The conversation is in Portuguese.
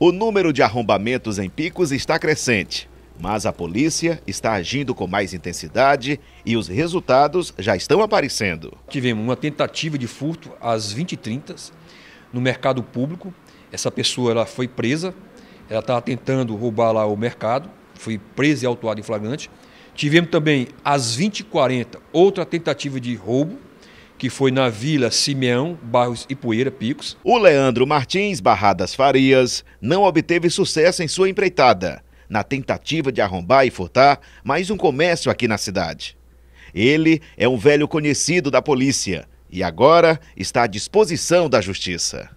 O número de arrombamentos em picos está crescente, mas a polícia está agindo com mais intensidade e os resultados já estão aparecendo. Tivemos uma tentativa de furto às 20h30 no mercado público. Essa pessoa ela foi presa, ela estava tentando roubar lá o mercado, foi presa e autuada em flagrante. Tivemos também às 20h40 outra tentativa de roubo que foi na Vila Simeão, Barros e Poeira, Picos. O Leandro Martins Barradas Farias não obteve sucesso em sua empreitada, na tentativa de arrombar e furtar mais um comércio aqui na cidade. Ele é um velho conhecido da polícia e agora está à disposição da justiça.